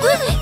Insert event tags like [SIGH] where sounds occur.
Quickly! [LAUGHS]